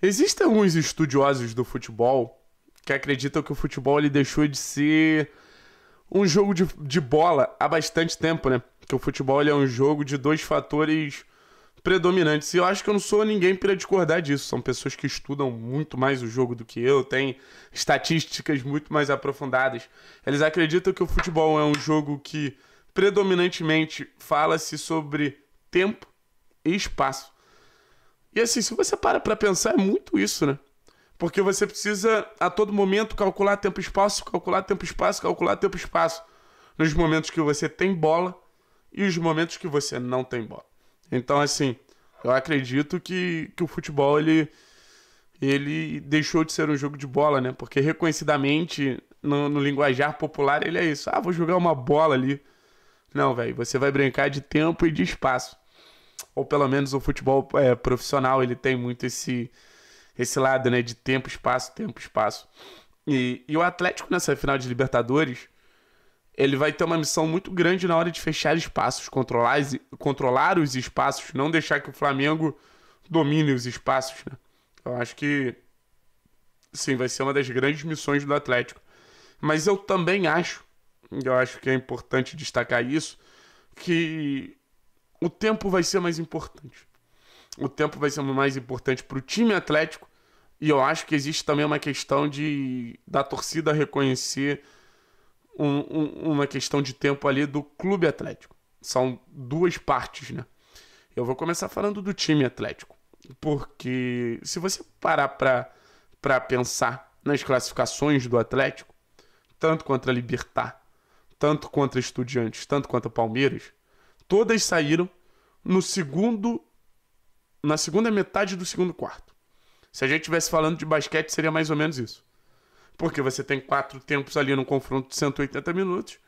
Existem alguns estudiosos do futebol que acreditam que o futebol ele deixou de ser um jogo de, de bola há bastante tempo, né? Que o futebol ele é um jogo de dois fatores predominantes. E eu acho que eu não sou ninguém para discordar disso. São pessoas que estudam muito mais o jogo do que eu, têm estatísticas muito mais aprofundadas. Eles acreditam que o futebol é um jogo que predominantemente fala-se sobre tempo e espaço. E assim, se você para para pensar, é muito isso, né? Porque você precisa a todo momento calcular tempo e espaço, calcular tempo e espaço, calcular tempo e espaço. Nos momentos que você tem bola e os momentos que você não tem bola. Então, assim, eu acredito que, que o futebol ele, ele deixou de ser um jogo de bola, né? Porque reconhecidamente, no, no linguajar popular, ele é isso. Ah, vou jogar uma bola ali. Não, velho, você vai brincar de tempo e de espaço ou pelo menos o futebol é, profissional, ele tem muito esse, esse lado, né, de tempo, espaço, tempo, espaço. E, e o Atlético nessa final de Libertadores, ele vai ter uma missão muito grande na hora de fechar espaços, controlar, controlar os espaços, não deixar que o Flamengo domine os espaços, né? Eu acho que sim, vai ser uma das grandes missões do Atlético. Mas eu também acho, eu acho que é importante destacar isso, que o tempo vai ser mais importante. O tempo vai ser mais importante para o time atlético. E eu acho que existe também uma questão de da torcida reconhecer um, um, uma questão de tempo ali do clube atlético. São duas partes, né? Eu vou começar falando do time atlético. Porque se você parar para pensar nas classificações do Atlético, tanto contra Libertar, tanto contra Estudiantes, tanto contra Palmeiras, todas saíram no segundo na segunda metade do segundo quarto. Se a gente estivesse falando de basquete, seria mais ou menos isso. Porque você tem quatro tempos ali no confronto de 180 minutos.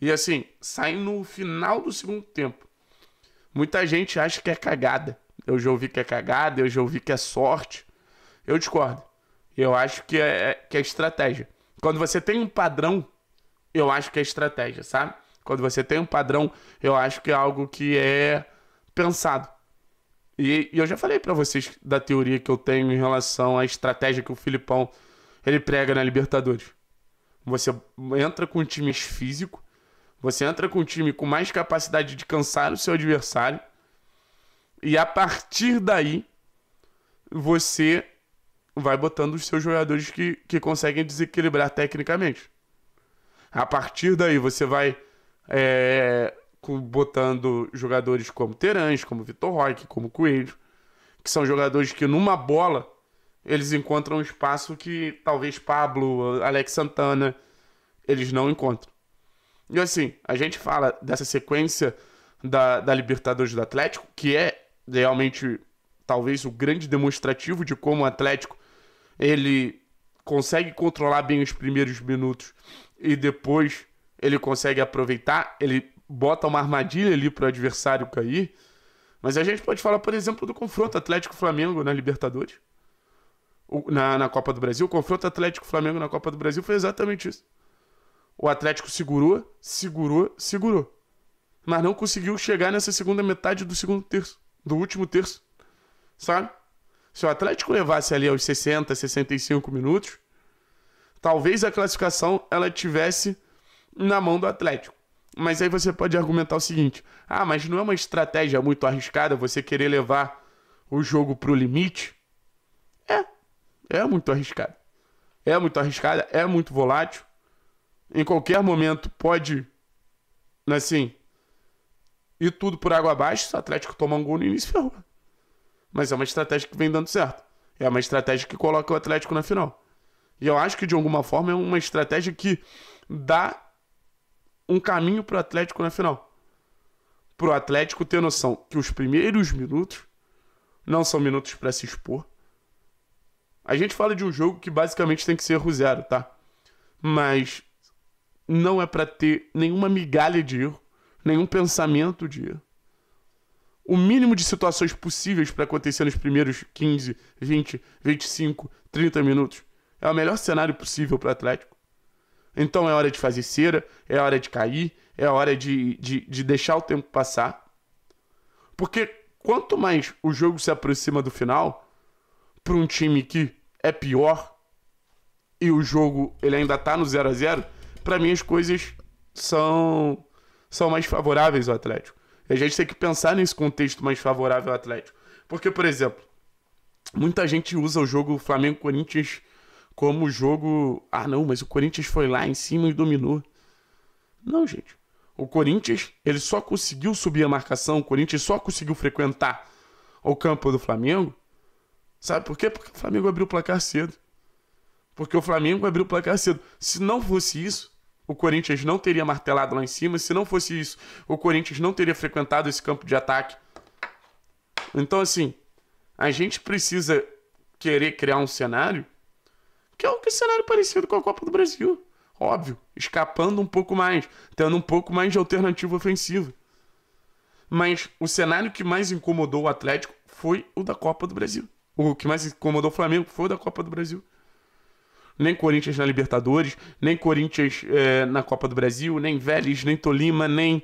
E assim, sai no final do segundo tempo. Muita gente acha que é cagada. Eu já ouvi que é cagada, eu já ouvi que é sorte. Eu discordo. Eu acho que é, é que é estratégia. Quando você tem um padrão, eu acho que é estratégia, sabe? Quando você tem um padrão, eu acho que é algo que é pensado. E, e eu já falei para vocês da teoria que eu tenho em relação à estratégia que o Filipão ele prega na Libertadores. Você entra com um time físico, você entra com um time com mais capacidade de cansar o seu adversário, e a partir daí você vai botando os seus jogadores que, que conseguem desequilibrar tecnicamente. A partir daí você vai é, botando jogadores como Terãs, como Vitor Roque, como Coelho, que são jogadores que numa bola eles encontram um espaço que talvez Pablo, Alex Santana, eles não encontram. E assim, a gente fala dessa sequência da, da Libertadores do Atlético, que é realmente talvez o grande demonstrativo de como o Atlético ele consegue controlar bem os primeiros minutos e depois ele consegue aproveitar, ele bota uma armadilha ali para o adversário cair. Mas a gente pode falar, por exemplo, do confronto Atlético-Flamengo na Libertadores. Na, na Copa do Brasil. O confronto Atlético-Flamengo na Copa do Brasil foi exatamente isso. O Atlético segurou, segurou, segurou. Mas não conseguiu chegar nessa segunda metade do segundo terço. Do último terço. Sabe? Se o Atlético levasse ali aos 60, 65 minutos, talvez a classificação ela tivesse na mão do Atlético. Mas aí você pode argumentar o seguinte: ah, mas não é uma estratégia muito arriscada você querer levar o jogo para o limite? É, é muito arriscado. É muito arriscada, é muito volátil. Em qualquer momento pode, assim, ir tudo por água abaixo. Se o Atlético tomar um gol no início, ferrou. Mas é uma estratégia que vem dando certo. É uma estratégia que coloca o Atlético na final. E eu acho que de alguma forma é uma estratégia que dá um caminho para o Atlético na final. Para o Atlético ter noção que os primeiros minutos não são minutos para se expor. A gente fala de um jogo que basicamente tem que ser erro zero, tá? Mas não é para ter nenhuma migalha de erro, nenhum pensamento de erro. O mínimo de situações possíveis para acontecer nos primeiros 15, 20, 25, 30 minutos é o melhor cenário possível para o Atlético. Então é hora de fazer cera, é hora de cair, é hora de, de, de deixar o tempo passar. Porque quanto mais o jogo se aproxima do final, para um time que é pior e o jogo ele ainda tá no 0 a 0 para mim as coisas são são mais favoráveis ao Atlético. E a gente tem que pensar nesse contexto mais favorável ao Atlético. Porque, por exemplo, muita gente usa o jogo Flamengo-Corinthians como jogo. Ah, não, mas o Corinthians foi lá em cima e dominou. Não, gente. O Corinthians, ele só conseguiu subir a marcação, o Corinthians só conseguiu frequentar o campo do Flamengo. Sabe por quê? Porque o Flamengo abriu o placar cedo. Porque o Flamengo abriu o placar cedo. Se não fosse isso, o Corinthians não teria martelado lá em cima. Se não fosse isso, o Corinthians não teria frequentado esse campo de ataque. Então, assim, a gente precisa querer criar um cenário que é um cenário parecido com a Copa do Brasil. Óbvio, escapando um pouco mais, tendo um pouco mais de alternativa ofensiva. Mas o cenário que mais incomodou o Atlético foi o da Copa do Brasil. O que mais incomodou o Flamengo foi o da Copa do Brasil. Nem Corinthians na Libertadores, nem Corinthians é, na Copa do Brasil, nem Vélez, nem Tolima, nem,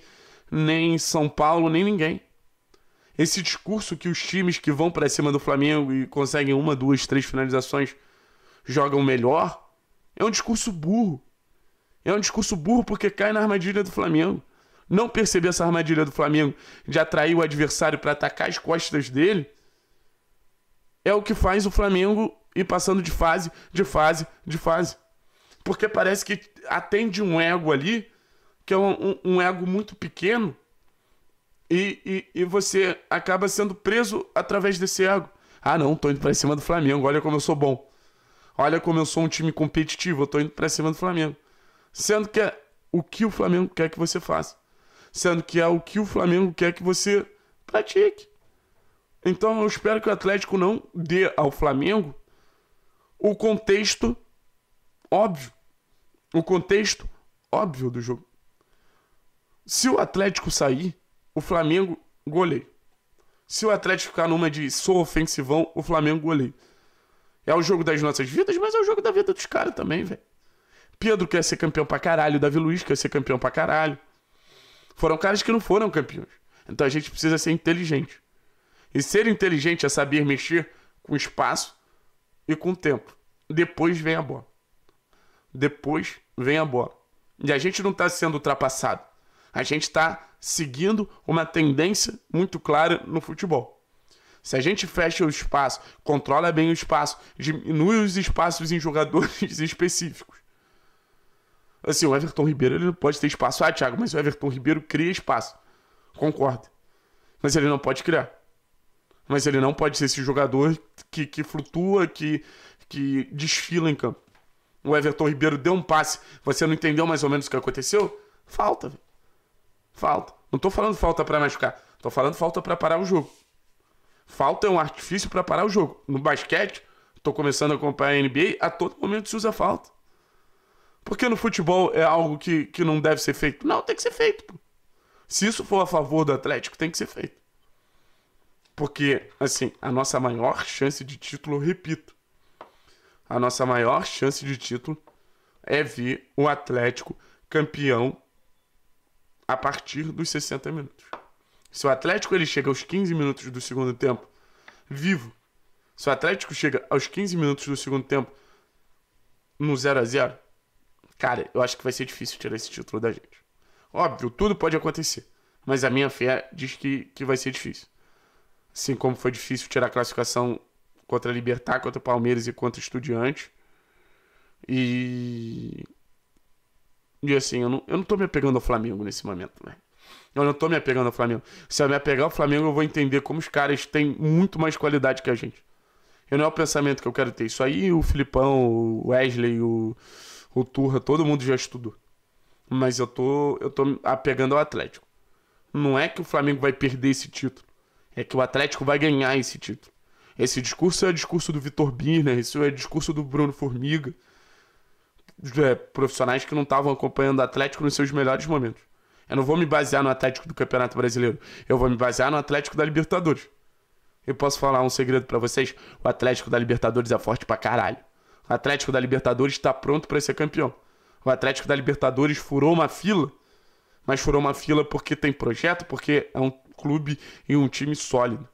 nem São Paulo, nem ninguém. Esse discurso que os times que vão para cima do Flamengo e conseguem uma, duas, três finalizações jogam melhor é um discurso burro. É um discurso burro porque cai na armadilha do Flamengo. Não perceber essa armadilha do Flamengo de atrair o adversário para atacar as costas dele é o que faz o Flamengo ir passando de fase, de fase, de fase. Porque parece que atende um ego ali, que é um, um, ego muito pequeno, e, e, e, você acaba sendo preso através desse ego. Ah, não, tô indo pra cima do Flamengo, olha como eu sou bom. Olha como eu sou um time competitivo, eu tô indo pra cima do Flamengo. Sendo que é o que o Flamengo quer que você faça. Sendo que é o que o Flamengo quer que você pratique. Então eu espero que o Atlético não dê ao Flamengo o contexto óbvio. O contexto óbvio do jogo. Se o Atlético sair, o Flamengo goleia. Se o Atlético ficar numa de sou ofensivão, o Flamengo goleia. É o jogo das nossas vidas, mas é o jogo da vida dos caras também, velho. Pedro quer ser campeão pra caralho, Davi Luiz quer ser campeão pra caralho. Foram caras que não foram campeões. Então a gente precisa ser inteligente. E ser inteligente é saber mexer com espaço e com tempo. Depois vem a bola. Depois vem a bola. E a gente não está sendo ultrapassado. A gente está seguindo uma tendência muito clara no futebol. Se a gente fecha o espaço, controla bem o espaço, diminui os espaços em jogadores específicos. Assim, o Everton Ribeiro ele não pode ter espaço. Ah, Thiago, mas o Everton Ribeiro cria espaço. Concordo. Mas ele não pode criar. Mas ele não pode ser esse jogador que, que flutua, que, que desfila em campo. O Everton Ribeiro deu um passe. Você não entendeu mais ou menos o que aconteceu? Falta. Falta. Não tô falando falta para machucar. Tô falando falta para parar o jogo. Falta é um artifício para parar o jogo. No basquete, tô começando a acompanhar a NBA, a todo momento se usa falta. Porque no futebol é algo que, que não deve ser feito? Não, tem que ser feito. Pô. Se isso for a favor do Atlético, tem que ser feito. Porque, assim, a nossa maior chance de título, eu repito, a nossa maior chance de título é ver o Atlético campeão a partir dos 60 minutos. Se o Atlético ele chega aos 15 minutos do segundo tempo vivo, se o Atlético chega aos 15 minutos do segundo tempo no 0 a 0 cara, eu acho que vai ser difícil tirar esse título da gente. Óbvio, tudo pode acontecer, mas a minha fé diz que, que vai ser difícil. Assim como foi difícil tirar a classificação contra a Libertar, contra o Palmeiras e contra o Estudiantes. E e assim, eu não, eu não tô me apegando ao Flamengo nesse momento, né? Eu não tô me apegando ao Flamengo. Se eu me apegar ao Flamengo, eu vou entender como os caras têm muito mais qualidade que a gente. E não é o pensamento que eu quero ter. Isso aí o Filipão, o Wesley, o, o Turra, todo mundo já estudou. Mas eu tô, eu tô apegando ao Atlético. Não é que o Flamengo vai perder esse título. É que o Atlético vai ganhar esse título. Esse discurso é o discurso do Vitor Birner, isso é o discurso do Bruno Formiga é, profissionais que não estavam acompanhando o Atlético nos seus melhores momentos. Eu não vou me basear no Atlético do Campeonato Brasileiro. Eu vou me basear no Atlético da Libertadores. Eu posso falar um segredo para vocês: o Atlético da Libertadores é forte pra caralho. O Atlético da Libertadores está pronto para ser campeão. O Atlético da Libertadores furou uma fila, mas furou uma fila porque tem projeto, porque é um clube e um time sólido.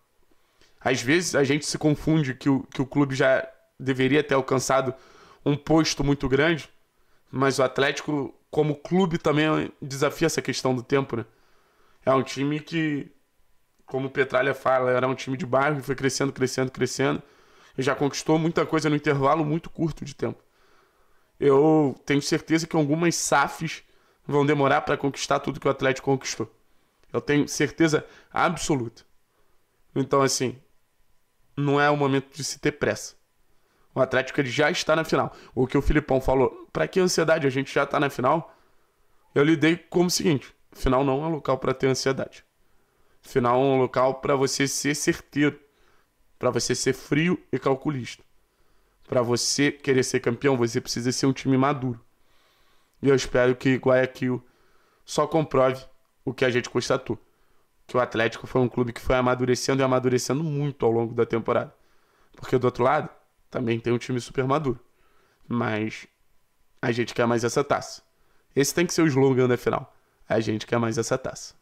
Às vezes a gente se confunde que o, que o clube já deveria ter alcançado um posto muito grande, mas o Atlético, como clube, também desafia essa questão do tempo, né? É um time que, como o Petralha fala, era um time de bairro e foi crescendo, crescendo, crescendo. E já conquistou muita coisa no intervalo muito curto de tempo. Eu tenho certeza que algumas SAFs vão demorar para conquistar tudo que o Atlético conquistou. Eu tenho certeza absoluta. Então, assim, não é o momento de se ter pressa. O Atlético ele já está na final. O que o Filipão falou, para que ansiedade? A gente já está na final. Eu lidei como o seguinte: final não é um local para ter ansiedade. Final é um local para você ser certeiro, para você ser frio e calculista. Para você querer ser campeão, você precisa ser um time maduro. E eu espero que Guayaquil só comprove o que a gente constatou. Que o Atlético foi um clube que foi amadurecendo e amadurecendo muito ao longo da temporada. Porque do outro lado, também tem um time super maduro. Mas a gente quer mais essa taça. Esse tem que ser o slogan da final. A gente quer mais essa taça.